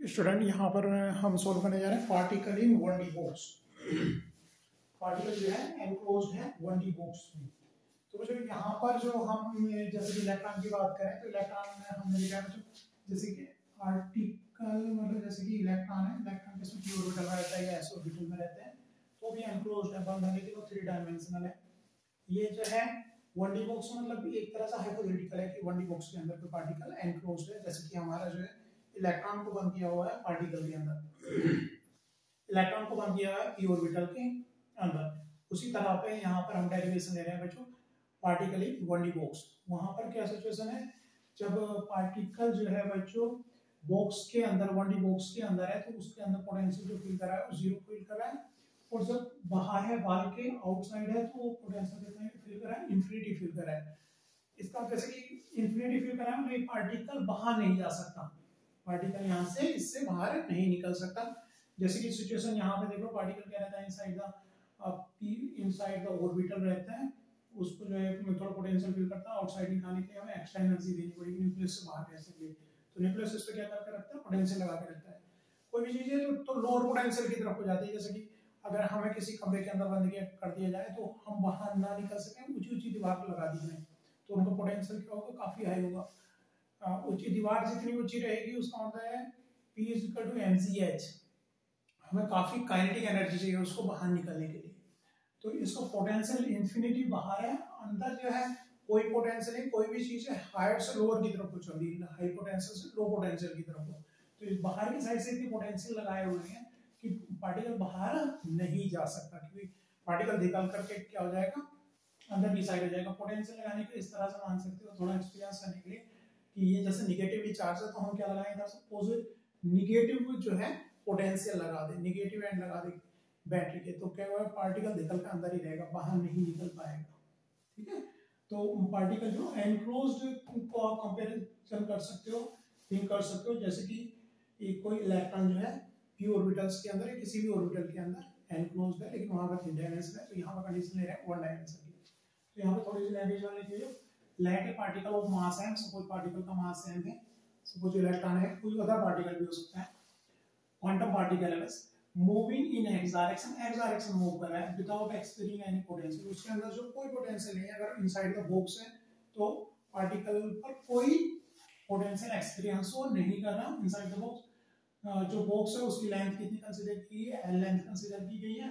Student, यहाँ पर हम सोल्व करने जा रहे हैं particle in one D box particle जो है एनक्लोज है वन डी बॉक्स में। तो जो यहाँ पर जो हम जैसे कि इलेक्ट्रॉन की बात करें तो इलेक्ट्रॉन में हमने लिखा है जैसे कि आर्टिकल मतलब जैसे कि इलेक्ट्रॉन है इलेक्ट्रॉन किसमें पी ऑर्बिटल रहता है या एस ऑर्बिटल में रहते हैं। तो भी एनक्लोज है, बंद है, लेकिन वो थ्री डायमेंशनल है। ये जो है वन डी बॉक्स मतलब एक तरह से हाइपोथेटिकल है कि वन डी बॉक्स के अंदर कोई पार्टिकल एनक्लोज है, जैसे कि हमारा जो है इलेक्ट्रॉन को बंद किया हुआ है पार्टिकल के अंदर। इलेक्ट्रॉन को बंद किया हुआ है पी ऑर्बिटल के अंदर। उसी तरह पे यहाँ पर हम डेरिवेशन ले रहे हैं बच्चों particle in one D box वहाँ पर क्या सिचुएशन है? जब पार्टिकल जो है बच्चों बॉक्स के अंदर वन डी बॉक्स के अंदर है तो उसके अंदर पोटेंशियल जो फील कर रहा है, वो ज़ीरो फील कर रहा है। और जब बाहर है बाल के आउटसाइड है तो वो पोटेंशियल कितना फील कर रहा है? इंफिनिटी फील कर रहा है। इसका जैसे कि इंफिनिटी फील कर रहा है पार्टिकल बाहर नहीं जा सकता। पार्टिकल यहाँ से, इससे बाहर नहीं निकल सकता। जैसे कि सिचुएशन यहाँ पे देखो पार्टिकल क्या रहता है inside the P inside the orbital रहता है, उसको जो है थोड़ा पोटेंशियल फील करता है आउटसाइड निकालने के लिए हमें एक्स्ट्रा एनर्जी देनी पड़ेगी न्यूक्लियस से बाहर कैसे लिए। तो न्यूक्लियस इस पे क्या करके रखता है पोटेंशियल लगा के रखता है। कोई भी चीज़ है तो लोअर पोटेंशियल की तरफ़ हो जाती है, जैसे कि अगर हमें किसी कमरे के अंदर बंद किया, कर दिया जाए तो हम बाहर ना निकल सकें ऊँची ऊँची दीवार लगा दी जाए। तो उनका पोटेंशियल क्या होगा, काफ़ी हाई होगा। ऊँची दीवार जितनी ऊँची रहेगी, उसका मतलब है P is equal to M C H हमें काफ़ी काइनेटिक एनर्जी चाहिए उसको बाहर निकलने के लिए। तो इसका पोटेंशियल इंफिनिटी बाहर है, अंदर जो है, कोई पोटेंशियल नहीं, कोई भी चीज़ है हायर से लोअर की तरफ़ चल रही है हाई पोटेंशियल से लो पोटेंशियल की तरफ़ तो इस बाहर की साइड से इतनी पोटेंशियल लगाए हुए हैं कि पार्टिकल बाहर नहीं जा सकता, क्योंकि पार्टिकल निकल करके क्या हो जाएगा? अंदर की साइड हो जाएगा। पोटेंशियल लगाने के इस तरह से मान सकते हो, थोड़ा एक्सपीरियंस करने के लिए। कि ये जैसे निगेटिवली चार्ज है तो हम क्या लगाएँ? इधर से पॉजिटिव निगेटिव जो है पोटेंशियल लगा दे निगेटिव एंड लगा दे बैटरी के। तो क्या हुआ? पार्टिकल निकल के अंदर ही रहेगा, बाहर नहीं निकल पाएगा। ठीक है? तो पार्टिकल जो एनक्लोज्ड को आप कंपैरिजन कर सकते हो थिंक कर सकते हो, जैसे कि एक कोई इलेक्ट्रॉन जो है पी ऑर्बिटल्स के अंदर किसी भी ऑर्बिटल के अंदर एनक्लोज्ड है, लेकिन वहाँ पर थ्री डायमेंशन है तो यहाँ पर कंडीशन ले रहे हैं वन डायमेंशन की। तो यहाँ पर थोड़ी सी लैंग्वेज वाली चीज़ let a particle of mass m suppose particle का mass m है suppose इलेक्ट्रॉन है, कोई अदर पार्टिकल भी हो सकता है। क्वांटम पार्टिकल है बस। Moving in X direction X direction move कर रहा है विदाउट एक्सपीरियंग एनी पोटेंशियल उसके अंदर जो कोई पोटेंशियल नहीं है, अगर इनसाइड द बॉक्स है तो पार्टिकल पर कोई पोटेंशियल एक्सपीरियंस वो नहीं कर रहा इनसाइड द बॉक्स जो बॉक्स है, उसकी लेंथ कितनी कंसीडर की है? एल लेंथ कंसीडर की गई है।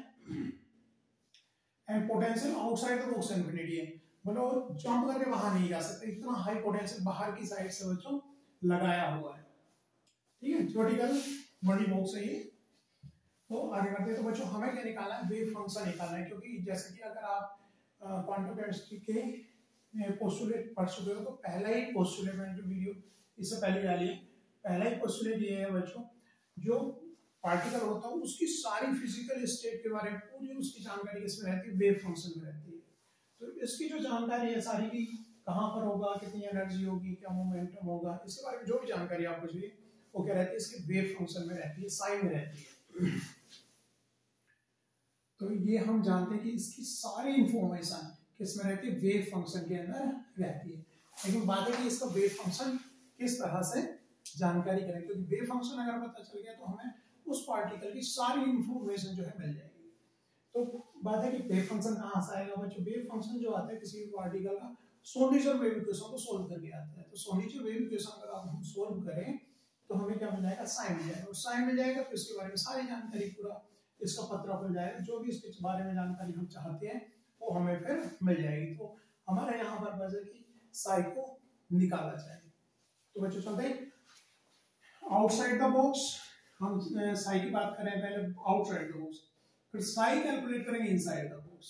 And potential outside the box infinity है। मतलब जंप करके बाहर नहीं जा सकते, इतना हाई पोटेंशियल बाहर की साइड से बच्चों लगाया हुआ है। ठीक है थ्योरेटिकल बड़ी बॉक्स है। ये तो आगे करते हैं तो बच्चों हमें क्या निकालना है? वेव फ़ंक्शन निकालना है, क्योंकि जैसे कि अगर आप क्वांटम केमिस्ट्री के पोस्टुलेट पढ़ चुके हो तो पहला ही पोस्टुलेट मैंने जो वीडियो इससे पहले डाली है, पहला ही पोस्टुलेट ये है बच्चों, जो पार्टिकल होता है, उसकी सारी फ़िज़िकल स्टेट के बारे में, पूरी उसकी जानकारी इसमें रहती है? वेव फ़ंक्शन में रहती है। तो इसकी जो जानकारी है सारी की, कहाँ पर होगा, कितनी एनर्जी होगी, क्या मोमेंटम होगा, इसके बारे में जो भी जानकारी आपको चाहिए वो क्या रहती है, इसके वेव फ़ंक्शन में रहती है साइन में रहती है। तो ये हम जानते हैं कि इसकी सारी इंफॉर्मेशन किसमें रहती है वेव फ़ंक्शन के अंदर रहती है। लेकिन बात है कि इसका वेव फ़ंक्शन किस तरह से जानकारी करें, क्योंकि वेव फ़ंक्शन अगर पता चल गया तो हमें उस पार्टिकल की सारी इंफॉर्मेशन जो है मिल जाएगी। तो बात है कि वेव फ़ंक्शन कहाँ से आएगा बच्चों? वेव फ़ंक्शन जो आता है किसी भी पार्टिकल का सोनीचर वेव इक्वेशन को सोल्व करके आता है। तो सोनीचर वेव इक्वेशन आप हम सोल्व करें तो हमें क्या मिल जाएगा? साइन मिल जाएगा। और साइन मिल जाएगा तो इसके बारे में सारी जानकारी पूरा इसका पत्र मिल जाएगा। जो भी इसके बारे में जानकारी हम चाहते हैं, वो हमें फिर मिल जाएगी। तो हमारे यहाँ पर बचे कि साई को निकाला जाए। तो बच्चों चलते हैं। आउटसाइड द बॉक्स हम साई की बात करें, पहले आउटसाइड द बॉक्स फिर साई कैलकुलेट करेंगे इनसाइड द बॉक्स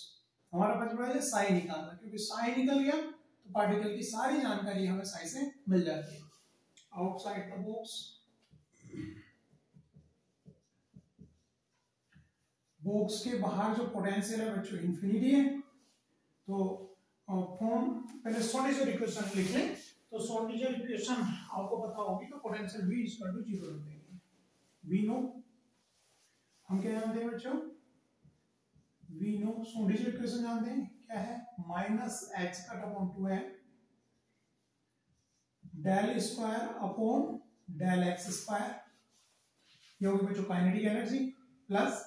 हमारा पास बड़ा है साई निकालना क्योंकि साई निकल गया तो पार्टिकल की सारी जानकारी हमें साई से मिल जाती है। आउटसाइड द बॉक्स बॉक्स के बाहर जो पोटेंशियल है बच्चों इंफिनिटी है तो फॉर्म पहले सोडिजर इक्वेशन लिख लें। तो सोडिजर इक्वेशन आपको पता होगी तो पोटेंशियल v इक्वल टू 0 लिख देंगे v नो हम क्या जानते हैं बच्चों? वी नो सोडिज इक्वेशन जानते हैं, क्या है? Minus H cut upon two M del square upon del X square ये होगी बच्चों kinetic energy plus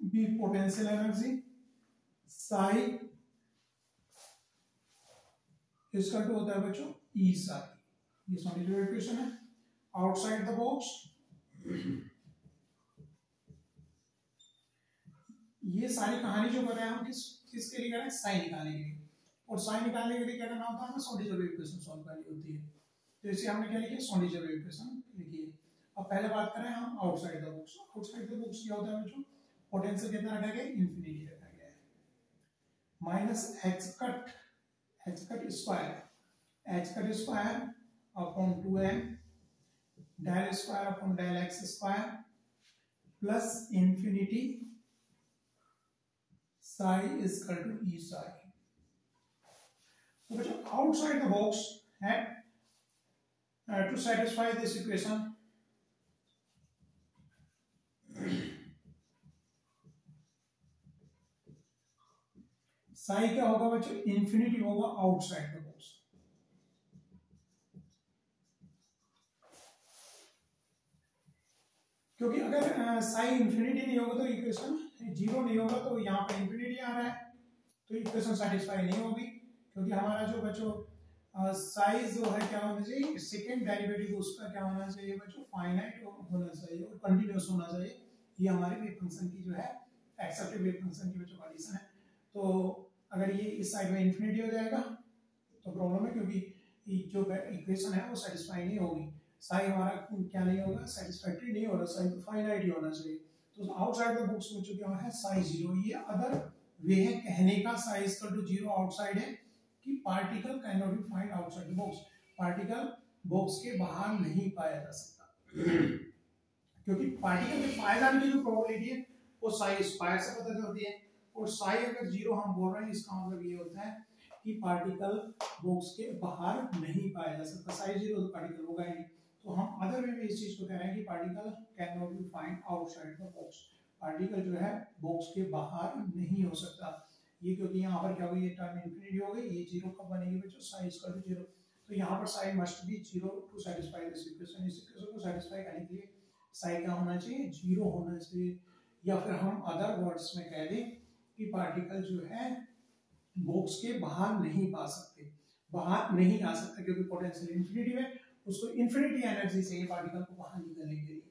B potential energy psi इसका टू होता है बच्चों ई साई ये सॉलिड इक्वेशन है आउटसाइड द बॉक्स ये सारी कहानी जो हैं हम किस, किसके लिए कर? साई निकालने के लिए। और साई निकालने के लिए क्या करना होता है हमें सॉलिड इक्वेशन सॉल्व करनी होती है। तो इसे हमने क्या लिखा सॉलिड इक्वेशन लिखिए अब पहले बात करें हम outside the box outside the box क्या होता है बच्चों? पोटेंशियल कितना रखा गया? इंफिनिटी रखा गया है। Minus X cut X cut square X cut square upon two M del square upon del X square plus infinity psi is equal to e psi. So, बच्चों outside the box है uh, to satisfy this equation psi क्या होगा बच्चों infinity होगा outside the box क्योंकि अगर Sai infinity नहीं होगा तो इक्वेशन ज़ीरो नहीं होगा तो यहाँ पे इंफिनिटी आ रहा है। तो इक्वेशन सेटिस्फाई नहीं होगी, क्योंकि हमारा जो बच्चों साइज़ जो है, क्या होना चाहिए? सेकेंड डेरिवेटिव उसका क्या होना चाहिए बच्चों? फाइनाइट होना चाहिए और कंटिन्यूस होना चाहिए। ये हमारे वेव फ़ंक्शन की जो है एक्सेप्टेड वेव फ़ंक्शन की बच्चों कंडीशन है। तो अगर ये इस साइड में इंफिनिटी हो जाएगा तो प्रॉब्लम है, क्योंकि जो इक्वेशन है, वो सेटिस्फाई नहीं होगी। साई हमारा क्या नहीं होगा? सेटिस्फैक्ट्री नहीं होगा। साई तो फाइनाइट ही होना चाहिए। तो आउटसाइड द बुक्स में जो क्या है साइज़ ज़ीरो ये अदर वे है कहने का साइज़ का टू ज़ीरो आउटसाइड है, कि particle can not be find outside the box particle box के बाहर नहीं पाया जा सकता। क्योंकि पार्टिकल के पाए जाने की जो प्रोबेबिलिटी है, वो साई स्क्वायर से पता चलती है। और साई अगर ज़ीरो हम बोल रहे हैं, इसका मतलब ये होता है कि पार्टिकल बॉक्स के बाहर नहीं पाया जा सकता। साई ज़ीरो तो पार्टिकल होगा ही। नहीं तो हम अदर वे में इस चीज़ को कह रहे हैं कि particle can not be find outside the box particle जो है बॉक्स के बाहर नहीं हो सकता। ये क्योंकि यहाँ पर क्या होगा ये टर्म इंफिनिटी हो गई। ये ज़ीरो कब बनेगी बच्चों? साइन इक्वल टू ज़ीरो तो यहाँ पर sign must be zero to satisfy this equation इस इक्वेशन को सेटिस्फाई करने के लिए साइन क्या होना चाहिए? ज़ीरो होना चाहिए। या फिर हम अदर वर्ड्स में कह दें कि पार्टिकल जो है बॉक्स के बाहर नहीं पा सकते। बाहर नहीं आ सकता क्योंकि पोटेंशियल इंफिनिटी में। उसको इन्फिनिटी एनर्जी चाहिए पार्टिकल को बाहर निकलने के लिए,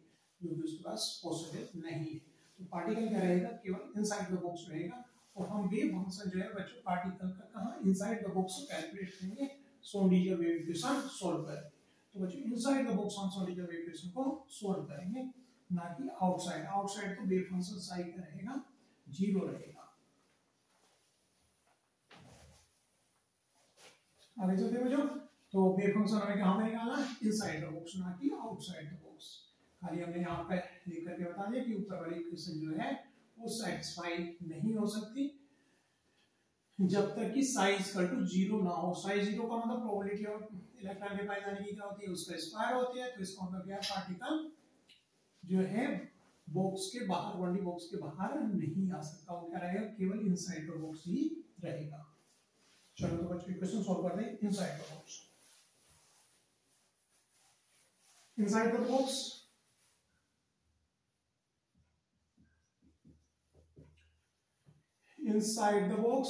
जो कि उसके पास पॉसिबल नहीं है। तो पार्टिकल क्या रहेगा? केवल इनसाइड द बॉक्स रहेगा। और हम वेव फ़ंक्शन जो है, बच्चों पार्टिकल का कहाँ? इनसाइड द बॉक्स कैलकुलेट करेंगे सोंडीजर वेव इक्वेशन सॉल्व करेंगे तो बच्चों इनसाइड द बॉक्स हम सोंडीजर वेव इक्वेशन को सॉल्व करेंगे, ना कि आउटसाइड आउटसाइड तो वेव फ़ंक्शन साइड का रहेगा ज़ीरो रहेगा। आगे चलते बच्चों। तो वेव फ़ंक्शन हमें कहाँ पे निकालना है इनसाइड द बॉक्स ना कि आउटसाइड द बॉक्स खाली हमने यहाँ पे लिख करके बता दिया कि ऊपर वाली इक्वेशन जो है, वो सेटिस्फाई नहीं हो सकती। जब तक कि साइज़ का टू ज़ीरो ना हो। साइज़ ज़ीरो का मतलब प्रोबेबिलिटी ऑफ़ इलेक्ट्रॉन के पाए जाने की क्या होती है, उसका स्क्वायर होती है। तो इसका मतलब क्या है पार्टिकल जो है बॉक्स के बाहर वन बॉक्स के बाहर नहीं आ सकता। वो क्या रहेगा, केवल इनसाइड द बॉक्स ही रहेगा। चलो तो बच्चों इक्वेशन सॉल्व कर दें inside the box inside the box inside the box,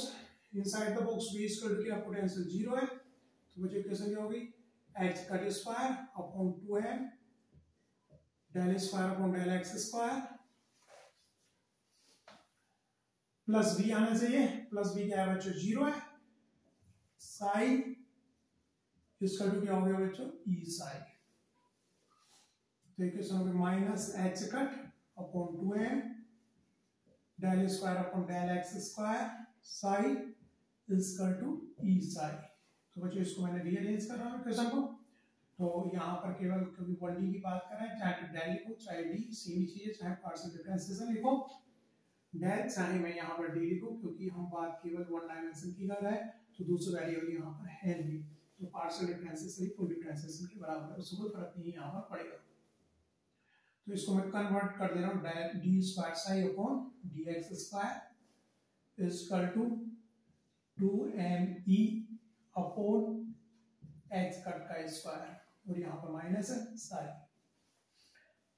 inside the box v equal to क्या पोटेंशियल ज़ीरो है तो मुझे इक्वेशन क्या होगी? H cut square upon two M del square upon del X square plus B आना चाहिए plus B क्या है बच्चों ज़ीरो है साई इसका टू क्या हो गया बच्चों? ई साई तो इक्वेशन होगी minus H cut upon two M del square upon del X square psi equal to E psi तो बच्चों, इसको मैंने रीअरेंज कर रहा हूँ इक्वेशन को। तो यहाँ पर केवल कभी वन की बात कर रहे हैं, चाहे तो डेल लिखो, चाहे डी सेम ही चीज़, चाहे पार्शियल डिफरेंशिएशन लिखो। डेल चाहे मैं यहाँ पर डी लिखूं क्योंकि हम बात केवल वन डायमेंशन की कर रहे हैं तो दूसरा वेरिएबल यहाँ पर है नहीं। तो parcel partial differentiation full differentiation के बराबर है उसको कोई फ़र्क नहीं यहाँ पर पड़ेगा। तो इसको मैं कन्वर्ट कर दे रहा हूँ D square psi upon D X square to two M E upon X cut का स्क्वायर और यहाँ पर माइनस है साई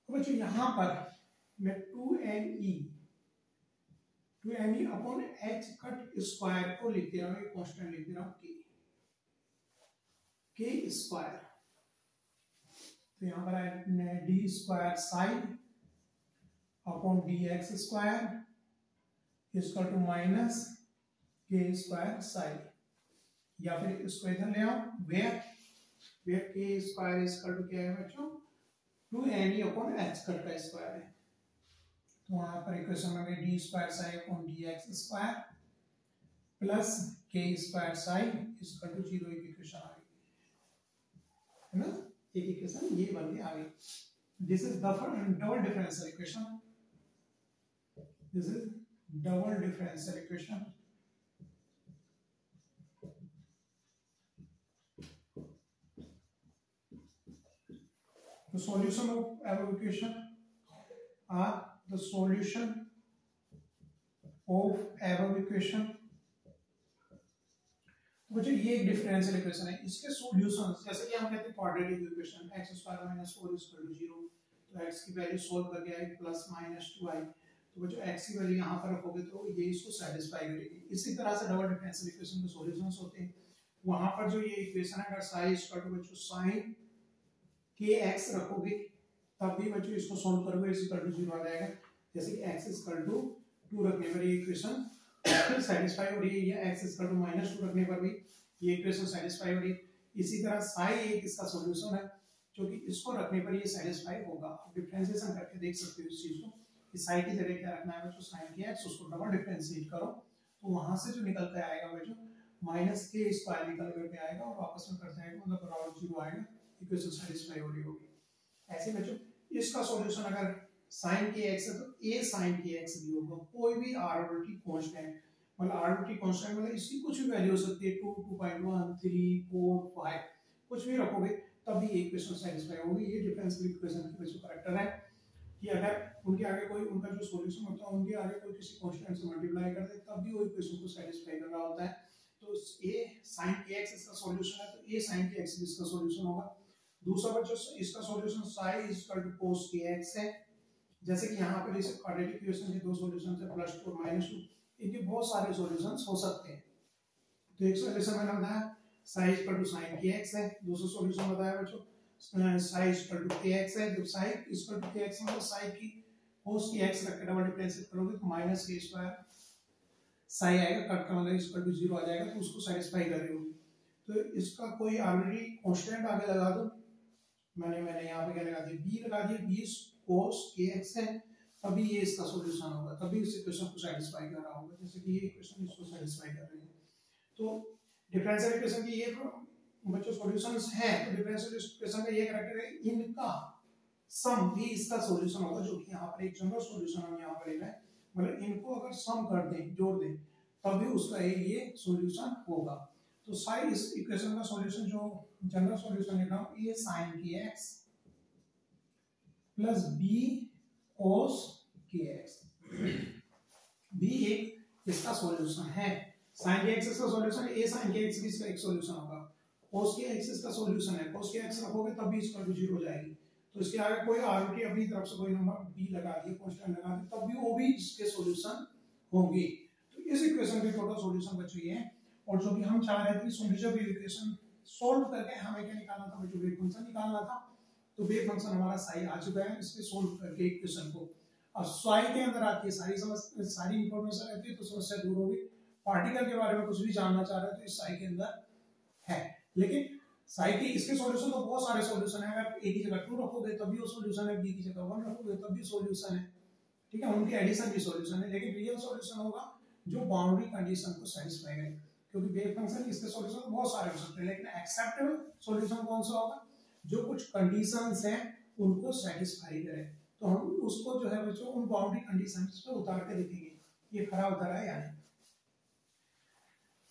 तो बच्चों, यहाँ पर मैं two N E two N E upon H cut square को लिख दे रहा कॉन्स्टेंट लिख दे रहा के स्क्वायर तो यहाँ पर है D square sign upon D X square इसका to minus K square sign या फिर इसको इधर ले आओ वेयर वेयर के स्क्वायर इसका टू क्या है बच्चों? Two N E upon H cut का स्क्वायर है। तो वहाँ पर इक्वेशन में D square sign upon D X square plus K square sign इसका टू ज़ीरो इक्वेशन आ गई है ना? एक इक्वेशन ये बन गई आ गई this is double differential equation this is double differential equation The solution of above equation are the solution of above बच्चों ये एक डिफरेंशियल इक्वेशन है, इसके सॉल्यूशंस जैसे कि हम कहते हैं quadratic equation x square minus 4 is equal to 0 तो x की वैल्यू सॉल्व करके आई प्लस माइनस 2i तो बच्चों x की वैल्यू यहाँ पर रखोगे तो ये इसको सेटिस्फाई करेगी। इसी तरह से डबल डिफरेंशियल इक्वेशन के सॉल्यूशंस होते हैं। वहाँ पर जो ये इक्वेशन है, अगर इज़ इक्वल टू बच्चों के एक्स रखोगे, तब भी बच्चों इसको सॉल्व करोगे, इस इक्वल टू ज़ीरो आ जाएगा। जैसे कि टू टू रखने पर ये इक्वेशन सेटिस्फाई हो रही है या X equal to minus two रखने पर भी ये इक्वेशन सेटिस्फाई हो रही है। इसी तरह साई एक इसका सॉल्यूशन है, जो कि इसको रखने पर ये सेटिस्फाई होगा। आप डिफरेंशिएशन करके देख सकते हो इस चीज़ को कि साई की जगह क्या रखना है बच्चों साइन के एक्स उसको डबल डिफरेंशिएट करो तो वहाँ से जो निकल के आएगा बच्चों माइनस के स्क्वायर निकल करके आएगा और वापस में कर जाएगा मतलब बराबर ज़ीरो आएगा इक्वेशन सेटिस्फाई हो रही होगी। ऐसे बच्चों इसका सॉल्यूशन अगर sin के x है तो a sin के x भी होगा। कोई भी आर्बिट्री कांस्टेंट मतलब आर्बिट्री कांस्टेंट मतलब इसकी कुछ भी वैल्यू हो सकती है। 2 2.1 3 4 5 कुछ भी रखोगे, तब भी इक्वेशन सेटिस्फाई होगी। ये डिफरेंशियल इक्वेशन की वजह करेक्टर है कि अगर उनके आगे कोई, उनका जो सॉल्यूशन होता है, उनके आगे कोई किसी कांस्टेंट से मल्टीप्लाई कर दे तब भी वो इक्वेशन को सेटिस्फाई कर रहा होता है। तो a sin के x इसका सॉल्यूशन है तो a sin के भी इसका सॉल्यूशन होगा। दूसरा बच्चों, इसका solution psi is equal to cos kx है। जैसे कि यहाँ पर इस के दो सॉल्यूशंस है प्लस टू और माइनस टू इनके बहुत सारे सॉल्यूशंस हो सकते हैं। तो एक सॉल्यूशन मैंने बताया psi is equal to sin kx है, दूसरा सॉल्यूशन बताया बच्चों psi is equal to kx है, जब psi is equal to kx मतलब psi की cos kx रख के डबल डिफरेंशिएट करोगे तो माइनस k स्क्वायर psi आएगा कट का मतलब इक्वल टू ज़ीरो आ जाएगा तो उसको सेटिस्फाई कर रही होगी तो इसका कोई आर्बिट्री कांस्टेंट आगे लगा दो। मैंने मैंने यहाँ पे क्या लगा दिया? बी लगा दिया बी के एक्स है, तभी ये इसका सॉल्यूशन होगा, तभी इस इक्वेशन को सेटिस्फाई कर रहा होगा, जैसे कि ये इक्वेशन इसको सेटिस्फाई कर रही है। तो डिफरेंशियल इक्वेशन की ये बच्चों सॉल्यूशंस हैं तो डिफरेंशियल इक्वेशन का ये कैरेक्टर है, इनका सम भी इसका सॉल्यूशन होगा, जो कि यहाँ पर एक जनरल सॉल्यूशन हम यहाँ पर ले रहे हैं। मतलब इनको अगर सम कर दें, जोड़ दें, तभी उसका ये सॉल्यूशन होगा। तो साइन इस इक्वेशन का सॉल्यूशन जो जनरल सॉल्यूशन लिख रहा ए sin की x प्लस b cos की x b एक इसका सॉल्यूशन है। Sin के x इसका सॉल्यूशन a sin के भी इसका एक सॉल्यूशन होगा। Cos के x इसका सॉल्यूशन है। Cos के x रखोगे तब भी इसका ज़ीरो हो जाएगी। तो इसके आगे कोई आर्बिट्री अपनी तरफ़ से कोई नंबर b लगा दिए कांस्टेंट लगा दिए, तब भी वो भी इसके सॉल्यूशन होंगे। तो इस इक्वेशन के टोटल सॉल्यूशन बच गई है। और जो भी हम चाह रहे थे सोल्यूशन इक्वेशन सॉल्व करके हमें क्या निकालना था? जो वेव फ़ंक्शन निकालना था। तो वेव फ़ंक्शन हमारा साई आ चुका है इसके सॉल्व करके इक्वेशन को। अब साई के अंदर आती है, सारी समझ सारी इंफॉर्मेशन रहती है तो समस्या दूर होगी। पार्टिकल के बारे में कुछ भी जानना चाह रहे हो तो इस साई के अंदर है। लेकिन साई के इसके सॉल्यूशन तो बहुत सारे सॉल्यूशन है। अगर ए की जगह टू रखोगे तब भी वो सॉल्यूशन है बी की जगह वन रखोगे तब भी सॉल्यूशन है। ठीक है, उनके एडिशन भी सॉल्यूशन है, लेकिन रियल सॉल्यूशन होगा जो बाउंड्री कंडीशन को सेटिस्फाई करे। क्योंकि वेव फ़ंक्शन इसके सॉल्यूशन बहुत सारे हो सकते हैं, लेकिन एक्सेप्टेबल सॉल्यूशन कौन सा होगा? जो कुछ कंडीशंस हैं, उनको सेटिस्फाई करे। तो हम उसको जो है बच्चों, उन बाउंड्री कंडीशंस पे उतार के देखेंगे, ये खरा उतरा है या नहीं।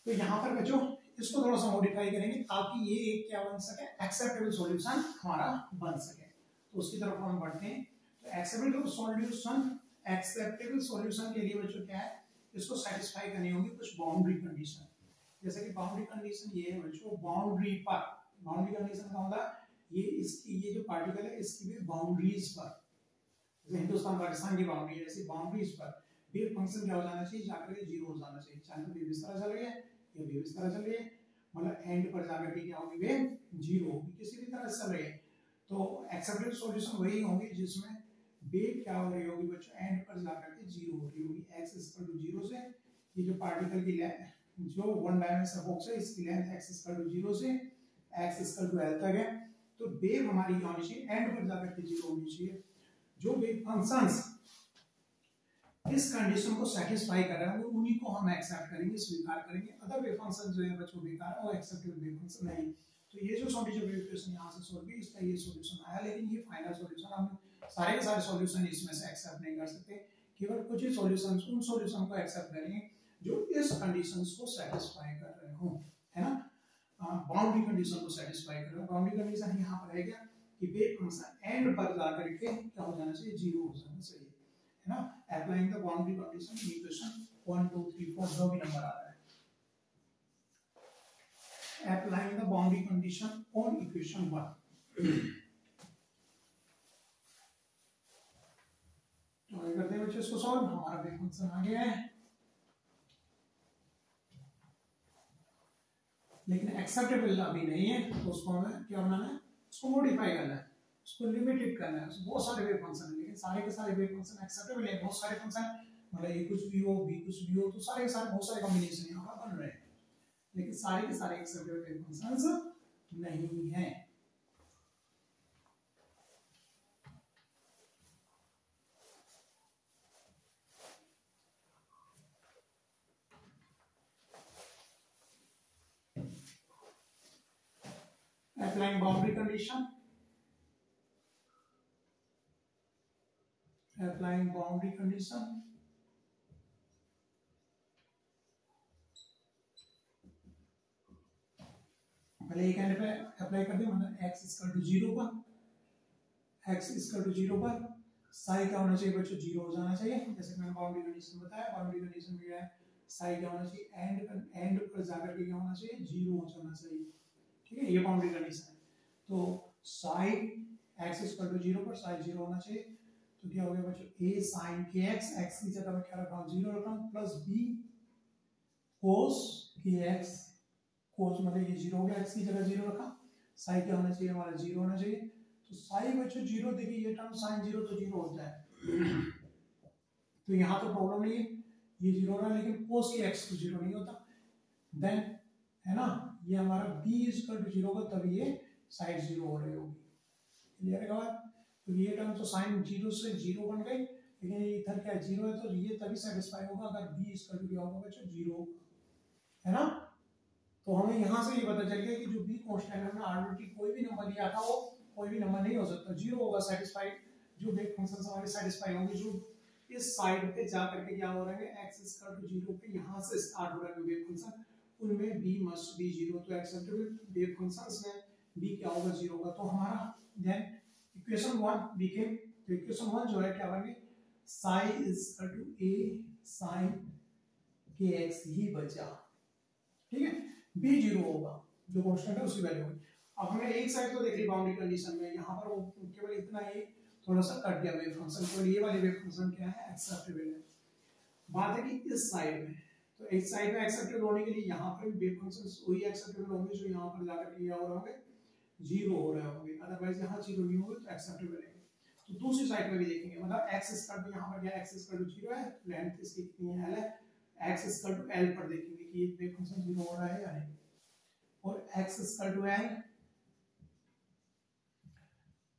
तो यहाँ पर बच्चों, इसको थोड़ा सा मॉडिफाई करेंगे ताकि ये एक क्या बन सके? एक्सेप्टेबल सॉल्यूशन हमारा बन सके। तो उसकी तरफ़ हम बढ़ते हैं। तो एक्सेप्टेबल सॉल्यूशन एक्सेप्टेबल सॉल्यूशन के लिए बच्चों क्या है? इसको सेटिस्फाई करनी होगी कुछ बाउंड्री कंडीशन जैसे कि बाउंड्री कंडीशन ये है बच्चों बाउंड्री पर। बाउंड्री कंडीशन का मतलब ये इसकी, ये जो पार्टिकल है, इसकी भी बाउंड्रीज पर, जैसे हिंदुस्तान, पाकिस्तान की बाउंड्री है, ऐसी बाउंड्रीज पर वेव फ़ंक्शन क्या हो जाना चाहिए? जाकर के ज़ीरो हो जाना चाहिए। चाहे वेव इस तरह चल रही है, या वेव इस तरह चल रही है। मतलब एंड पर जाकर के क्या होगी वेव ज़ीरो होगी। किसी भी तरह चल रही है। तो एक्सेप्टेड सॉल्यूशन वही होगी जिसमें वेव क्या हो रही होगी बच्चों? एंड पर जाकर के ज़ीरो हो रही होगी। एक्स इक्वल टू ज़ीरो से, ये जो पार्टिकल की लेंथ जो वन डायमेंशनल बॉक्स है इसकी length X equal to zero से एक्स इक्वल टू एल तक है। तो वेव हमारी क्या होनी चाहिए एंड पर जाकर के ज़ीरो होनी चाहिए। जो वेव फ़ंक्शंस इस कंडीशन को सेटिस्फाई कर रहे हैं उन्हीं को हम एक्सेप्ट करेंगे, स्वीकार करेंगे। अदर वेव फ़ंक्शन जो है, बच्चों, बेकार है वो एक्सेप्टेबल वेव फ़ंक्शन नहीं। तो ये जो सॉल्यूशन इक्वेशन यहाँ से सॉल्व की इसका ये सॉल्यूशन आया, लेकिन ये फाइनल सॉल्यूशन हम सारे के सारे सॉल्यूशन इसमें से एक्सेप्ट नहीं कर सकते। केवल कुछ ही सॉल्यूशंस उन सॉल्यूशन को एक्सेप्ट करेंगे जो इस कंडीशंस को सेटिस्फाई कर रहे हो, है ना? बाउंड्री कंडीशन को सेटिस्फाई कर। रहे हो बाउंड्री कंडीशन यहाँ पर है क्या कि वेव फ़ंक्शन एंड पर जाकर के क्या हो जाना चाहिए? ज़ीरो हो जाना चाहिए। है ना? Applying the boundary condition equation 1 2 3 4 जो भी नंबर आ रहा है। Applying the boundary condition on equation 1 तो करते हैं बच्चों, इसको सॉल्व हमारा वेव फ़ंक्शन आ गया है। लेकिन एक्सेप्टेबल अभी नहीं है तो उसको हमें क्या बनाना है? उसको मॉडिफाई करना है। उसको लिमिटेड करना है। बहुत सारे वेव फ़ंक्शन है, लेकिन सारे के सारे वेव फ़ंक्शन एक्सेप्टेबल है। बहुत सारे फ़ंक्शन मतलब ए कुछ भी हो बी कुछ भी हो तो सारे के सारे बहुत सारे कॉम्बिनेशन यहाँ पर बन रहे हैं। लेकिन सारे के सारे एक्सेप्टेबल वेव फ़ंक्शन नहीं है। Applying boundary condition. Applying boundary condition. पहले एक एंड पे अप्लाई कर दिया मतलब x इक्वल टू ज़ीरो पर। x इक्वल टू ज़ीरो पर साई क्या होना चाहिए बच्चों? ज़ीरो हो जाना चाहिए। जैसे मैंने बाउंड्री कंडीशन बताया बाउंड्री कंडीशन में है साई क्या होना चाहिए? एंड एंड पर जाकर के क्या होना चाहिए? ज़ीरो हो जाना चाहिए। ठीक है, ये बाउंड्री कंडीशन है। तो psi x equal to zero पर साई ज़ीरो होना चाहिए। तो क्या हो गया बच्चों? A sin kx, x की जगह मैं क्या रख हूँ ज़ीरो रख हूँ plus b cos kx, cos मतलब ये ज़ीरो हो गया, x की जगह ज़ीरो रखा। साई क्या होना चाहिए? हमारा ज़ीरो होना चाहिए। तो साई बच्चों ज़ीरो देखिए, ये टर्म साइन ज़ीरो तो ज़ीरो होता है तो यहाँ तो प्रॉब्लम नहीं है। ये ज़ीरो हो रहा है लेकिन cos की x तो ज़ीरो नहीं होता। देन है ना? ये हमारा b is equal to zero होगा तभी ये साइड ज़ीरो हो रही होगी। क्लियर है बात? तो ये टर्म तो साइन ज़ीरो से ज़ीरो बन गई, लेकिन इधर क्या ज़ीरो है तो ये तभी सेटिस्फाई होगा अगर बी इसका भी क्या होगा बच्चों ज़ीरो है ना? तो हमें यहाँ से ये पता चल गया कि जो बी कॉन्स्टेंट है, हमने आर्बिट्री कोई भी नंबर लिया था, वो कोई भी नंबर नहीं हो सकता। ज़ीरो होगा सेटिस्फाइड जो वेव फ़ंक्शन हमारे सेटिस्फाई होंगे, जो इस साइड पे जा करके क्या हो रहा है एक्स इक्वल टू ज़ीरो पे यहाँ से स्टार्ट हो रहा है वेव फ़ंक्शन उनमें बी मस्ट बी ज़ीरो तो एक्सेप्टेबल वेव फ़ंक्शंस में बी क्या होगा? ज़ीरो होगा। तो हमारा देन इक्वेशन वन बिकेम तो इक्वेशन वन जो है, क्या बन psi is equal to A sine के एक्स ही बचा। ठीक है? बी ज़ीरो होगा, जो कांस्टेंट है, उसकी वैल्यू अब हमने एक साइड तो देख ली बाउंड्री कंडीशन में। यहाँ पर वो केवल इतना ही थोड़ा सा कट गया वेव फ़ंक्शन तो ये वाली वेव फ़ंक्शन क्या है? एक्सेप्टेबल है। बात है कि इस साइड में तो एक साइड में एक्सेप्टेबल होने के लिए यहाँ पर वेव फ़ंक्शन वही एक्सेप्टेबल होंगे जो यहाँ पर जाकर के और होंगे। ज़ीरो हो रहे होंगे। अदरवाइज़ यहाँ ज़ीरो नहीं होगा तो एक्सेप्टेबल है तो दूसरी साइड में भी देखेंगे। मतलब एक्स स्क्वायर पे यहाँ पर क्या एक्स स्क्वायर ज़ीरो है? लेंथ इसकी कितनी है? एल है। एक्स स्क्वायर टू एल पर देखेंगे कि ये वेव फ़ंक्शन ज़ीरो हो रहा है या नहीं। और एक्स स्क्वायर टू एल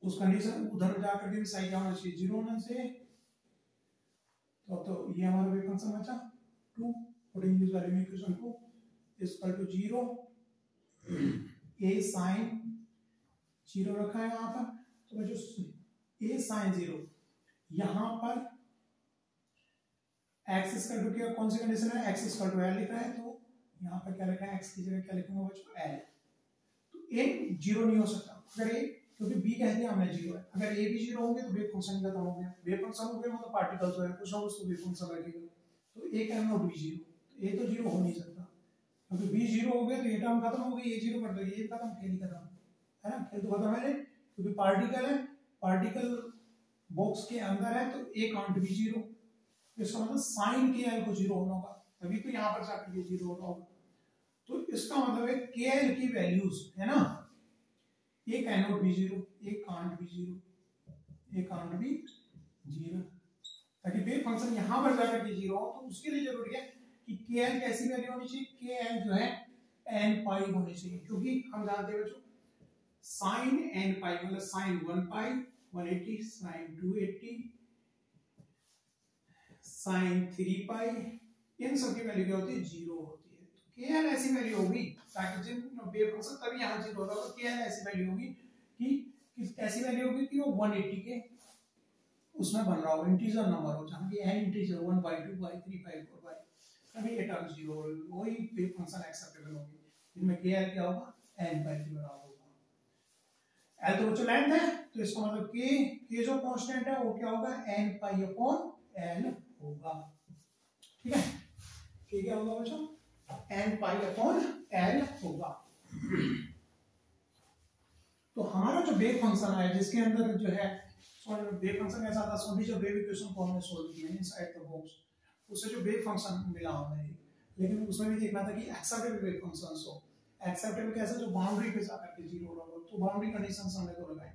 उस कंडीशन उधर जाकर के भी साइड क्या होना चाहिए। ज़ीरो होना चाहिए तो तो ये हमारा वेव फ़ंक्शन बचा। To putting this value in equation two equal to zero, A sine zero रखा है यहाँ पर। तो बच्चों ए साइन ज़ीरो, यहाँ पर एक्स स्क्वायर टू क्या कौन सी कंडीशन है? एक्स स्क्वायर टू एल लिख रहा है तो यहाँ पर क्या लिखा है? एक्स की जगह क्या लिखूँगा बच्चों? एल। तो ए ज़ीरो नहीं हो सकता। अगर ए, क्योंकि बी कह दिया हमने ज़ीरो है। अगर ए भी ज़ीरो होंगे तो वेव फ़ंक्शन खत्म हो गया। वेव फ़ंक्शन हो गया मतलब पार्टिकल्स है कुछ ना तो वेव फ़ंक्शन लगेगा तो ए का नॉट बी ज़ीरो। ए तो ज़ीरो हो नहीं सकता। क्योंकि बी ज़ीरो हो गया तो ये टर्म खत्म हो गई ए ज़ीरो कर दो ये खत्म खेल खत्म। है ना? खेल तो खत्म है। क्योंकि पार्टिकल है पार्टिकल बॉक्स के अंदर है तो ए कांट भी ज़ीरो इसका मतलब साइन के एल को ज़ीरो होना होगा। तभी तो यहाँ पर जाकर ये ज़ीरो होना होगा। तो इसका मतलब है के एल की वैल्यूज़ है ना? A can not be zero A can't be zero A can't be zero ताकि वेव फ़ंक्शन यहाँ पर जाकर के ज़ीरो हो तो उसके लिए ज़रूरी है कि के एल कैसी वैल्यू होनी चाहिए? के एल जो है एन पाई होनी चाहिए क्योंकि हम जानते हैं बच्चों साइन एन पाई मतलब sine one pi one eighty sine two eighty sine three pi इन सब की वैल्यू क्या होती है? ज़ीरो होती है। तो के एल ऐसी वैल्यू होगी ताकि जिन वेव फ़ंक्शन तभी यहाँ ज़ीरो होगा तो के एल ऐसी वैल्यू होगी कि किस ऐसी वैल्यू होगी कि वो 180 के उसमें बन रहा हो इंटीजर नंबर हो, जहाँ N integer 1 by 2 by 3 by 4 by तभी ये टर्म ज़ीरो वही वेव फ़ंक्शन एक्सेप्टेबल होगी। इनमें के एल क्या होगा? एन बाई 3 बराबर होगा। एल तो बच्चों लेंथ है तो इसका मतलब के के जो कांस्टेंट है, वो क्या होगा? एन पाई अपॉन एल होगा। ठीक है? के क्या होगा बच्चों? एन पाई अपॉन एल होगा। तो हमारा जो वेव फ़ंक्शन है, जिसके अंदर जो है वेव फ़ंक्शन ऐसा था, सभी जो वेव इक्वेशन को हमने सोल्व किए इनसाइड द बॉक्स उससे जो वेव फ़ंक्शन मिला हमें लेकिन उसमें भी देखना था कि एक्सेप्टेबल वेव फ़ंक्शन हो। एक्सेप्टेबल कैसा जो बाउंड्री पे जाकर के ज़ीरो हो तो बाउंड्री कंडीशन हमने तो लगाई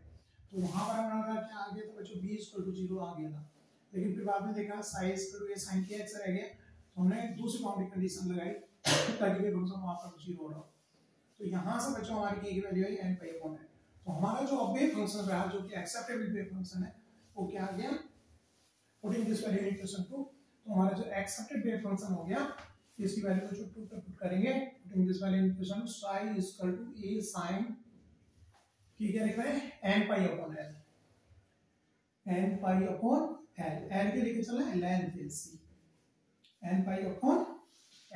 तो वहाँ पर हमारा क्या आ गया था बच्चों b इक्वल टू 0 आ गया था। लेकिन फिर बाद में देखा psi is equal to sin के x रह गया। तो हमने दूसरी बाउंड्री कंडीशन लगाई, ताकि वेव फ़ंक्शन वहाँ पर 0 रहा। तो यहाँ से बच्चों हमारी की वैल्यू है n पाई अपॉन है तो हमारा जो अब वेव फ़ंक्शन रहा, जो कि एक्सेप्टेबल वेव फ़ंक्शन है, वो क्या आ गया? Putting this value in equation 2 तो हमारा जो एक्सेप्टेड वेव फ़ंक्शन हो गया इसकी वैल्यू को टू पे पुट करेंगे putting this value equation psi is equal to a sin की क्या लिख रहे हैं n pi upon l, n pi upon l l के लेके चलना है length is c n pi upon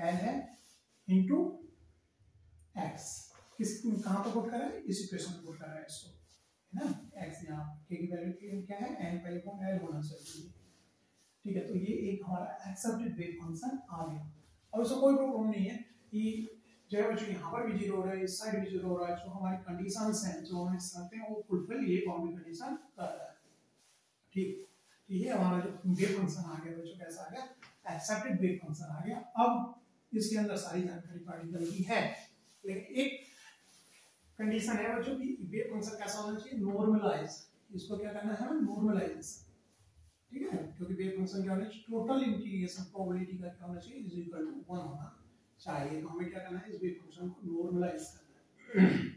l है इनटू x, किस कहाँ पर पुट कर रहा है? इस इक्वेशन में पुट कर रहा है इसको, है ना? x यहाँ, k की वैल्यू क्या है? n पाई अपॉन l होना चाहिए। ठीक है? तो ये एक हमारा एक्सेप्टेड वेव फ़ंक्शन आ गया। अब इसमें कोई प्रॉब्लम नहीं है कि जो है बच्चों यहाँ पर भी ज़ीरो हो रहा है, इस साइड भी ज़ीरो हो रहा है, जो हमारी कंडीशंस हैं, जो हमें सकते हैं, वो फुलफिल ये बाउंड्री कंडीशन कर रहा है। ठीक? तो ये हमारा जो वेव फ़ंक्शन आ गया बच्चों कैसा आ गया? एक्सेप्टेड वेव फ़ंक्शन आ गया। अब इसके अंदर सारी जानकारी पार्टिकल की है। लेकिन एक कंडीशन है, बच्चों, की वेव फ़ंक्शन कैसा होना चाहिए? नॉर्मलाइज इसको क्या करना है? नॉर्मलाइजेशन ठीक है? क्योंकि वेव फ़ंक्शन क्या होना चाहिए टोटल इंटीग्रेशन प्रोबेबिलिटी का क्या होना चाहिए? इज़ इक्वल टू 1 होना। चाहिए तो हमें क्या करना है, इस वेव फ़ंक्शन को नॉर्मलाइज करना है।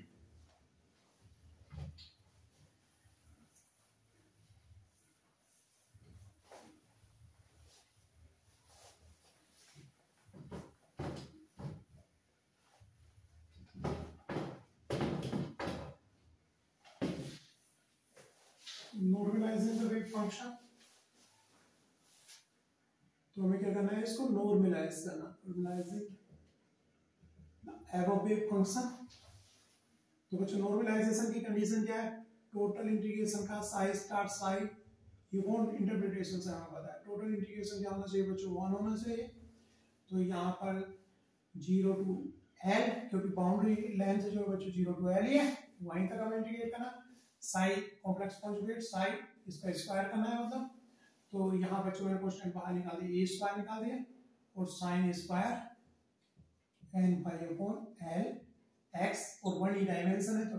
Normalizing the wave function तो हमें क्या करना है, इसको नॉर्मलाइज करना। नॉर्मलाइजिंग वेव फ़ंक्शन तो बच्चों नॉर्मलाइजेशन की कंडीशन क्या है? टोटल इंटीग्रेशन का साइज़ स्टार्ट साइड ये वन इंटरप्रिटेशन से हमें पता है। टोटल इंटीग्रेशन क्या होना चाहिए बच्चों? वन होना चाहिए। तो यहाँ पर ज़ीरो टू एल क्योंकि बाउंड्री लेंथ जो बच्चों ज़ीरो टू एल ही है। वहीं तक हमें इंटीग्रेट करना। साइड कॉम्प्लेक्स कॉन्जुगेट साइड इसका स्क्वायर करना है मतलब। तो यहाँ बच्चों ने क्वेश्चन बाहर निकाल दिया ए स्क्वायर निकाल दिया और sine square N pi upon L X और वन ही डायमेंशन है तो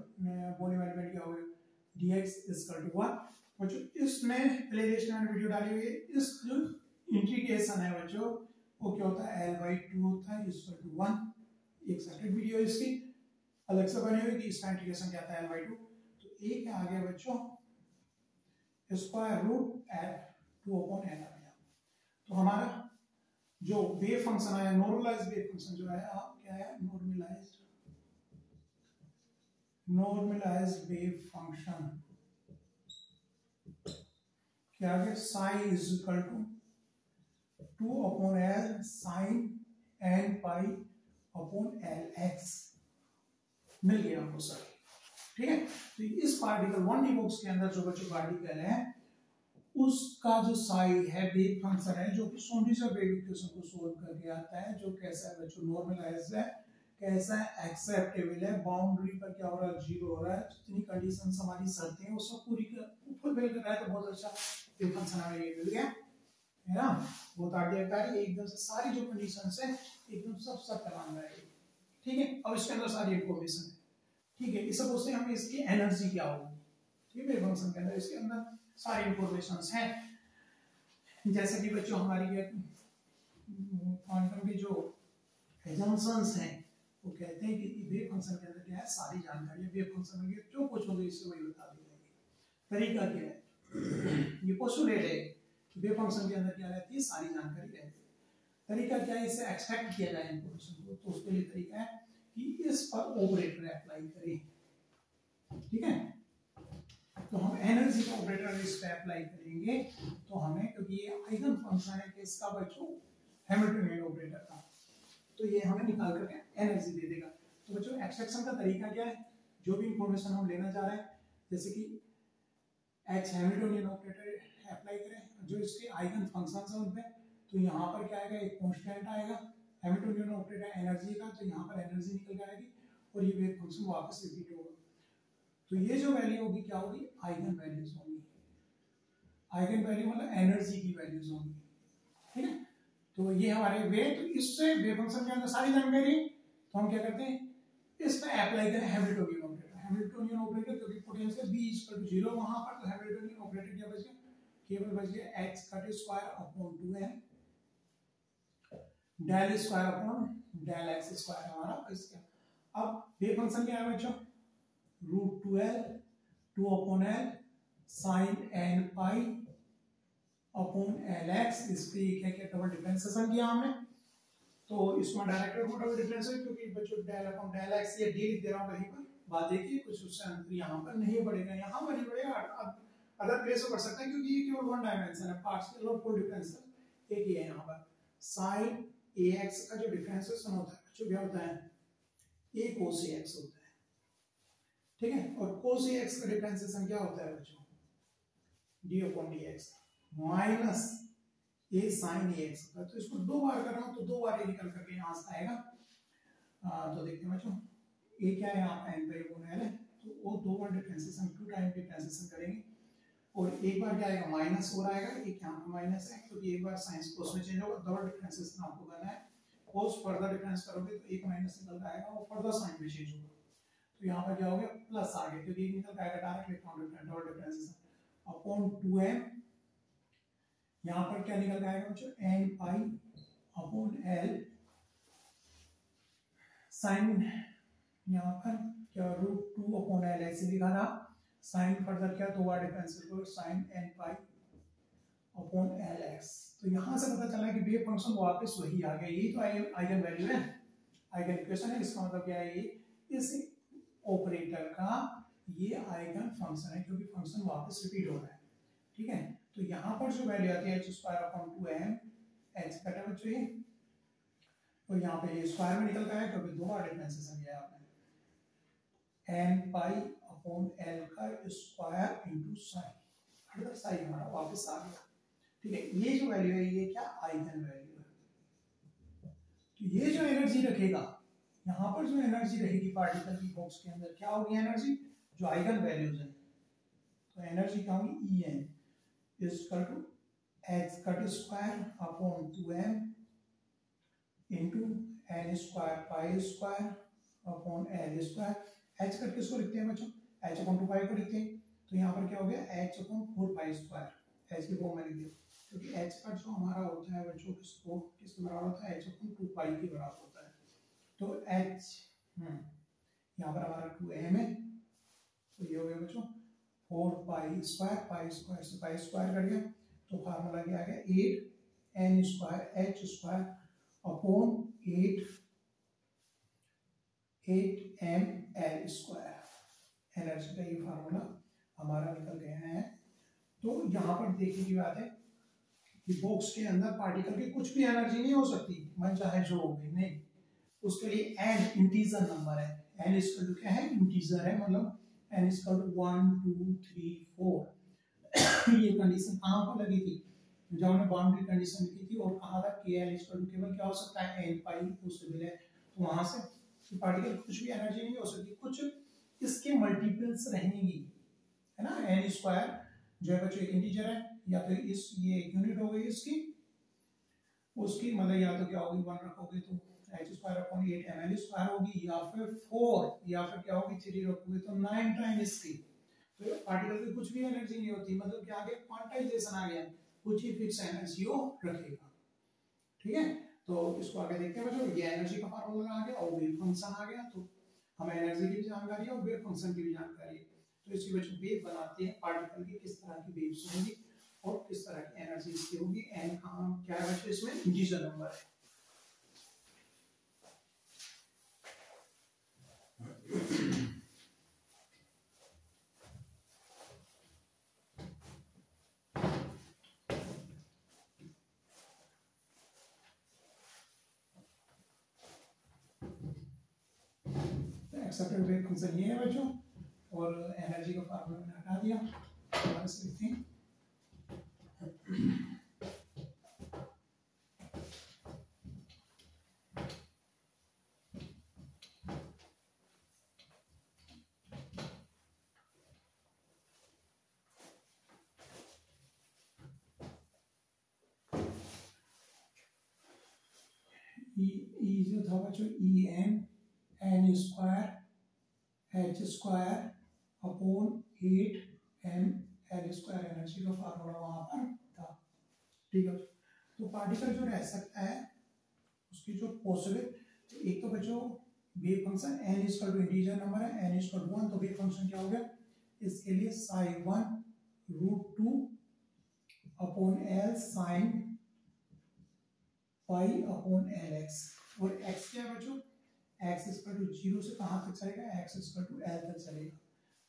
वॉल्यूम एलिमेंट क्या हो होगा dx इक्वल टू 1 बच्चों, इसमें प्लेलिस्ट में वीडियो डाली हुई है। इस जो इंटीग्रेशन है बच्चों, वो क्या होता है? L by 2 होता है इक्वल टू 1 एक सेपरेट वीडियो इसकी। अलग से बनी हुई कि इसका इंटीग्रेशन क्या था? L by 2 तो क्या आ गया बच्चों square root L two upon N आ गया तो हमारा जो वेव फ़ंक्शन आया नॉर्मलाइज वेव फ़ंक्शन जो है आप क्या है? नॉर्मलाइज नॉर्मलाइज वेव फ़ंक्शन क्या गया psi is equal to two upon L sine N pi upon L X मिल गया आपको सर ठीक है? तो इस पार्टिकल वन डी बॉक्स के अंदर जो बच्चों पार्टिकल है उसका जो साई है, वेव फ़ंक्शन है, जो कि सोडियम वेव इक्वेशन को सोल्व करके आता है, जो कैसा है बच्चों नॉर्मलाइज है, कैसा है एक्सेप्टेबल है बाउंड्री पर क्या हो रहा है ज़ीरो हो रहा है, जितनी कंडीशन हमारी शर्तें हैं, वो सब पूरी खुद मिल रहा है तो बहुत अच्छा वेव फ़ंक्शन हमें ये मिल गया, है ना? बहुत आज्ञाकारी, एकदम से सारी जो कंडीशन है, एकदम सब सब तमाम रहेगी ठीक है? अब इसके अंदर सारी इंफॉर्मेशन है। ठीक है? इस सपोज़ से हमें इसकी एनर्जी क्या होगी? ठीक है फ़ंक्शन के अंदर, इसके अंदर सारी इंफॉर्मेशन है। जैसे कि बच्चों, हमारी क्वांटम की जो एजम्पशंस हैं, वो कहते हैं कि वेव फ़ंक्शन के अंदर क्या है? सारी जानकारी वेव फ़ंक्शन में जो कुछ होगी, इससे वही बता दी जाएगी। तरीका क्या है? ये पोस्टुलेट है वेव फ़ंक्शन के अंदर क्या रहती है? सारी जानकारी रहती है। तरीका क्या है? इससे एक्सट्रैक्ट किया जाए इंफॉर्मेशन को। तो उसके लिए तरीका है कि इस पर ऑपरेटर अप्लाई करें। ठीक है? तो हम एनर्जी का ऑपरेटर इस पर अप्लाई करेंगे तो हमें, क्योंकि ये आइगन फ़ंक्शन है किसका बच्चों हैमिल्टनियन ऑपरेटर का। तो ये हमें निकाल करके एनर्जी दे देगा। तो बच्चों एक्सट्रैक्शन का तरीका क्या है? जो भी इंफॉर्मेशन हम लेना चाह रहे हैं, जैसे कि एक्स हैमिल्टनियन ऑपरेटर अप्लाई करें, जो इसके आइगन फ़ंक्शंस हैं उनपे तो यहाँ पर क्या आएगा? एक कांस्टेंट आएगा। हैमिल्टनियन ऑपरेटर एनर्जी का तो यहाँ पर एनर्जी निकल जाएगी और ये वेव फ़ंक्शन वापस रिपीट होगा। तो ये जो वैल्यू होगी, क्या होगी? आइगन वैल्यूज़ होंगी। आइगन वैल्यू मतलब एनर्जी की वैल्यूज़ होंगी। ठीक है? तो ये हमारे वे तो इससे वेव फ़ंक्शन के अंदर सारी जानकारी तो हम क्या करते हैं? इस पे अप्लाई करें हैमिल्टोनियन ऑपरेटर हैमिल्टोनियन ऑपरेटर क्योंकि पोटेंशियल b इक्वल टू 0 वहाँ पर तो हैमिल्टोनियन ऑपरेटर क्या बच गया? केवल बच गया x cut square upon 2n del square upon del x square हमारा बच गया अब वेव फ़ंक्शन क्या है बच्चों? Two L two upon L sine N pi upon L X इस पे क्या क्या डबल डिफरेंशिएशन किया हमने तो इसमें डायरेक्ट को डबल डिफरेंस है, क्योंकि बच्चों डेल अपॉन डेल एक्स ये डी लिख दे रहा हूँ, कहीं पर बात देखिए कुछ उससे अंतर यहाँ पर नहीं बढ़ेगा। यहाँ पर ही बढ़ेगा अदर प्लेस पर बढ़ सकता है, क्योंकि ये केवल वन डायमेंशन है पार्शियल और फुल डिफरेंशियल एक ही है यहाँ पर। Sin ax का जो डिफरेंशिएशन होता है जो क्या होता है? A cos ax होता है। ठीक है? और cos ax का डिफरेंशिएशन क्या होता है बच्चों? d upon dx minus A sine A X होगा तो इसको दो बार कर रहा हूँ तो दो बार ये निकल करके यहाँ से आएगा। आ, तो देखते हैं बच्चों ए क्या है? पर एन बाई गुना है। तो वो दो बार डिफरेंशिएशन टू टाइम डिफरेंशिएशन करेंगे। और एक बार क्या आएगा? माइनस हो आएगा एक यहाँ पर माइनस है। क्योंकि एक बार साइंस कोस में चेंज होगा डबल डिफरेंशिएशन आपको करना है। कोस फर्दर डिफरेंस करोगे तो एक माइनस निकल आएगा और फर्दर साइन में चेंज होगा। तो यहाँ पर क्या हो गया? प्लस आ गया क्योंकि निकल आएगा directly double differentiation upon two M यहाँ पर क्या निकल आएगा बच्चों? N pi upon L sine यहाँ पर क्या रूट टू अपॉन एल ऐसे लिखा था। साइन फर्दर क्या? दो बार difference sine N pi upon L X तो यहाँ से पता चला कि वेव फ़ंक्शन वापस वही आ गया। यही तो आइगन वैल्यू है। आइगन इक्वेशन है, इसका मतलब क्या है? ये इस ऑपरेटर का ये आइगन फ़ंक्शन है, क्योंकि फ़ंक्शन वापस रिपीट हो रहा है। ठीक है? तो यहाँ पर जो वैल्यू आती है H square upon two M H कटा बच्चों ये और यहाँ पे ये स्क्वायर में निकल है, क्योंकि दो बार डिफरेंशिएशन किया आपने। एन पाई अपॉन एल का स्क्वायर इनटू साइन हर साइन हमारा वापस आ गया। ठीक है? ये जो वैल्यू है, ये क्या आइगन वैल्यू है? तो ये जो एनर्जी रखेगा यहाँ पर जो एनर्जी रहेगी पार्टिकल की बॉक्स के अंदर, क्या होगी एनर्जी जो आइगन वैल्यूज़ है। तो एनर्जी क्या होगी? E N is equal to x cut square upon 2m into n square pi square upon l square h cut किसको लिखते हैं बच्चों? h अपॉन टू पाई को लिखते हैं। तो यहाँ पर क्या हो गया? h upon four pi square h की फॉर्म में लिख दिया। क्योंकि h कट जो हमारा होता है बच्चों, किसको, किसके बराबर होता है? h अपॉन टू पाई के बराबर होता है। तो h हम्म। यहाँ पर हमारा टू एम है तो ये हो गया बच्चों four pi square pi square से पाई स्क्वायर कर गया तो फार्मूला क्या आ गया eight N square H square upon eight eight M L square energy का ये फार्मूला हमारा निकल गया है। तो यहाँ पर देखने की बात है कि बॉक्स के अंदर पार्टिकल की कुछ भी एनर्जी नहीं हो सकती मन चाहे जो हो गई नहीं। उसके लिए एन इंटीजर नंबर है। एन इसका क्या है? इंटीजर है मतलब N is call one two three four ये कंडीशन कहाँ पर लगी थी? जब हमने बाउंड्री कंडीशन लिखी थी और कहा था के एल इज़ कल केवल क्या हो सकता है? एन पाई उससे मिले तो वहाँ से पार्टिकल कुछ भी एनर्जी नहीं हो सकती, कुछ इसके मल्टीपल्स रहेंगी। है ना? एन स्क्वायर जो है बच्चों इंटीजर है, या फिर इस, ये यूनिट हो गई इसकी, उसकी मतलब या तो क्या होगी वन रखोगे तो H square upon eight M L square होगी या फिर फोर या फिर क्या होगी? थ्री रखोगे तो नाइन टाइम इसकी तो पार्टिकल की कुछ भी एनर्जी नहीं होती मतलब कि आगे क्वांटाइजेशन आ गया। कुछ ही फिक्स एनर्जी वो रखेगा। ठीक है? तो इसको आगे देखते हैं बच्चों। ये एनर्जी का फार्मूला आ गया और वेव फ़ंक्शन आ गया। तो हमें एनर्जी की भी जानकारी है और वेव फ़ंक्शन की भी जानकारी। है तो इसकी बच्चों वेव बनाते हैं। पार्टिकल की किस तरह की वेव्स होंगी और किस तरह की एनर्जी इसकी होगी? एन क्या है इसमें? इंटीजर नंबर है। एक्सेप्टेड वेव फ़ंक्शन ये है बच्चों और एनर्जी का फार्मूला मैंने हटा दिया ई जो था बच्चों E N N square H square upon eight M L square energy का फार्मूला वहाँ पर था। ठीक है? तो पार्टिकल जो रह सकता है, उसकी जो पॉसिबल तो एक तो बच्चों wave function n equal to integer number है एन इजकल टू वन तो वेव फ़ंक्शन क्या हो गया? इसके लिए sine one root two upon L sine pi upon L x. और एक्स क्या है बच्चों? एक्स इजकल टू ज़ीरो से कहाँ तक चलेगा? एक्स इजकल टू एल तक चलेगा।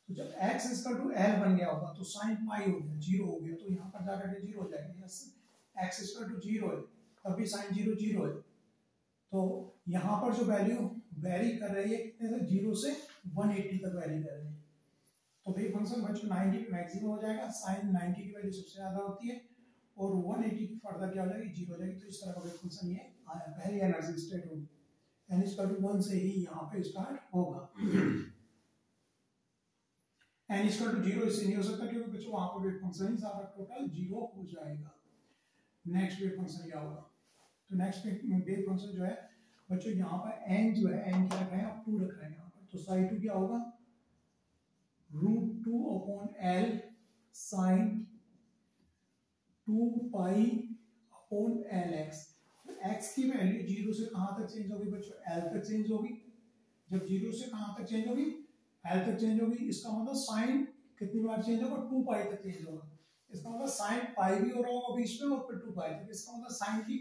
तो जब एक्स इजकल टू एल बन गया होगा तो साइन पाई हो गया, ज़ीरो हो गया तो यहाँ पर जाकर के ज़ीरो हो जाएगा। Yes, x equal to zero है, तभी साइन ज़ीरो ज़ीरो है। तो यहाँ पर जो वैल्यू वेरी कर रही है, कितने से ज़ीरो से 180 तक वेरी कर रही है। तो वेव फ़ंक्शन बच्चों 90 पे मैक्सिमम हो जाएगा, साइन 90 की वैल्यू सबसे ज़्यादा होती है। और 180 की फर्दर क्या हो जाएगी ज़ीरो हो जाएगी तो इस तरह का वेव फ़ंक्शन ये आया पहली एनर्जी स्टेट होगी। एन टू वन से ही यहाँ पे स्टार्ट होगा। एन इक्वल टू ज़ीरो इससे नहीं हो सकता क्योंकि बच्चों, वहाँ पर वेव फ़ंक्शन ही सारा टोटल ज़ीरो हो जाएगा। नेक्स्ट वेव फ़ंक्शन क्या होगा? तो नेक्स्ट वेव फ़ंक्शन जो है, बच्चों, यहाँ पर एन जो है एन क्या रख रहे हैं आप टू रख रहे हैं यहाँ पर। तो साई टू क्या होगा? Root two upon L sine two pi upon L x x की वैल्यू ज़ीरो से कहाँ तक चेंज होगी बच्चों? एल तक चेंज होगी। जब ज़ीरो से कहाँ तक चेंज होगी? एल तक चेंज होगी। इसका मतलब साइन कितनी बार चेंज होगा? टू पाई तक चेंज होगा। इसका मतलब साइन पाई भी हो रहा होगा बीच में और फिर टू पाई तक। इसका मतलब साइन की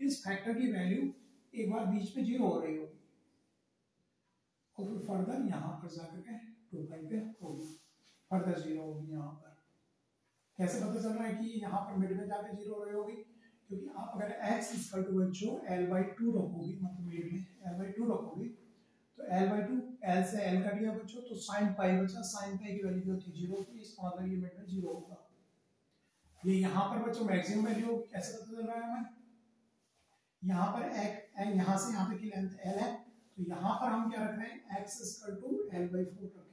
इस फैक्टर की वैल्यू एक बार बीच में ज़ीरो हो रही होगी। और फिर फर्दर यहाँ पर जाकर के टू पाई पे होगी। फर्दर ज़ीरो होगी यहाँ पर। कैसे पता चल रहा है कि यहाँ पर मिड में जाकर ज़ीरो हो रही होगी? क्योंकि आप अगर x इक्वल टू बच्चों l बाई टू रखोगे मतलब मिड में l बाई टू रखोगे तो l बाई टू l से l कट गया बच्चों तो साइन पाई बचा साइन पाई की वैल्यू होती है ज़ीरो की इसका मतलब ये मिड में ज़ीरो होगा। ये यहाँ पर बच्चों मैक्सिमम वैल्यू कैसे पता चल रहा है हमें? यहाँ पर यहाँ से यहाँ तक की लेंथ l है तो यहाँ पर हम क्या रख रहे हैं? x equal to l by four रख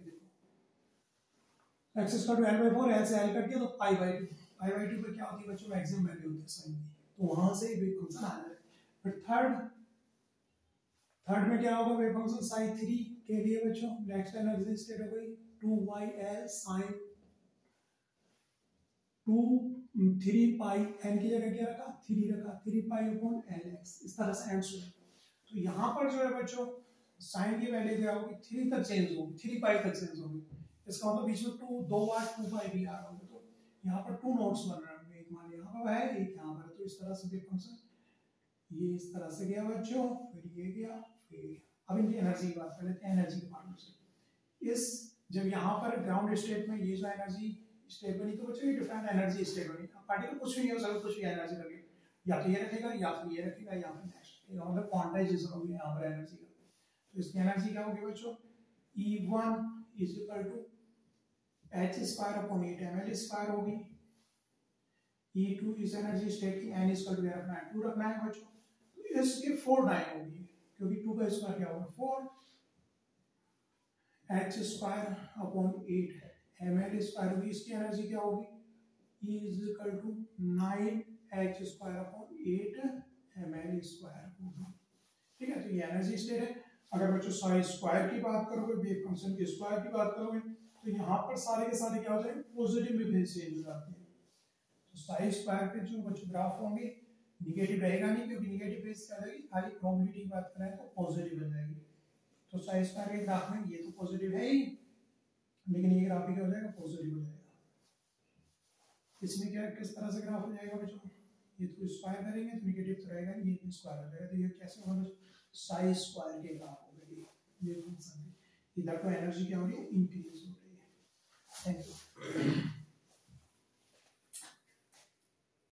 x equal to l by four l से l कट गया तो pi by two pi by two पे क्या होती है बच्चों? मैक्सिमम वैल्यू होती है साइन तो वहाँ से वेव फ़ंक्शन आ जाए फिर थर्ड थर्ड में क्या होगा? वेव फ़ंक्शन साइन थ्री के लिए बच्चों। नेक्स्ट एनर्जी स्टेट हो गई। Two by L sine two three pi n की जगह क्या रखा? थ्री रखा। Three pi upon L x इस तरह से एंड तो यहाँ पर जो है बच्चों साइन की वैल्यू क्या होगी? थ्री तक चेंज होगी। थ्री पाई तक चेंज होगी। इसका मतलब बीच में टू दो बार टू पाई भी आ रहा होगा। तो यहाँ पर टू नोट्स बन रहे हैं। एक मान यहाँ पर है, एक यहाँ पर तो इस तरह से वेव फ़ंक्शन ये इस तरह से गया बच्चों, फिर ये गया, फिर अब इनकी एनर्जी की बात कर लेते हैं एनर्जी के पार्ट से। इस, जब यहाँ पर ग्राउंड स्टेट में ये जो एनर्जी स्टेट बनी तो बच्चों, ये डिफरेंट एनर्जी स्टेट बनी। पार्टिकल कुछ भी नहीं हो सकता, कुछ भी एनर्जी लगे। या तो ये रखेगा, या फिर ये रखेगा, या फिर नेक्स्ट मतलब क्वांटाइजेशन होगी यहाँ पर एनर्जी का। तो इसकी एनर्जी क्या होगी बच्चों? E one is equal to h square upon eight m L square होगी ई टू इस एनर्जी स्टेट की एन इक्वल टू रखना है टू रखना है बच्चों। तो इसकी फोर टाइम होगी क्योंकि टू का स्क्वायर क्या होगा? Four h square upon eight m L square होगी इसकी एनर्जी क्या होगी? E is equal to nine h square upon eight m L square होगा ठीक है? तो ये एनर्जी स्टेट है। अगर बच्चों साइज़ स्क्वायर की बात करोगे वेव फ़ंक्शन के स्क्वायर की बात करोगे तो यहाँ पर सारे के सारे क्या हो जाएँगे? पॉजिटिव में भेज चेंज हो जाते हैं। तो साइज़ स्क्वायर के जो बच्चों ग्राफ होंगे निगेटिव रहेगा नहीं, क्योंकि निगेटिव बेस क्या जाएगी? खाली प्रोबेबिलिटी की बात करें तो पॉजिटिव बन जाएगी। तो साइज़ स्क्वायर के ग्राफ में ये तो पॉजिटिव है ही, लेकिन ये ग्राफ क्या हो जाएगा? पॉजिटिव हो जाएगा। इसमें क्या, किस तरह से ग्राफ हो जाएगा बच्चों? ये तो स्क्वायर करेंगे तो निगेटिव तो रहेगा ये स्क्वायर हो जाएगा। तो ये कैसे होगा बच्चों? साइज़ स्क्वायर के ग्राफ हो गए। ये फ़ंक्शन है इधर तो एनर्जी क्या हो रही है? इंक्रीज हो। रही है थैंक यू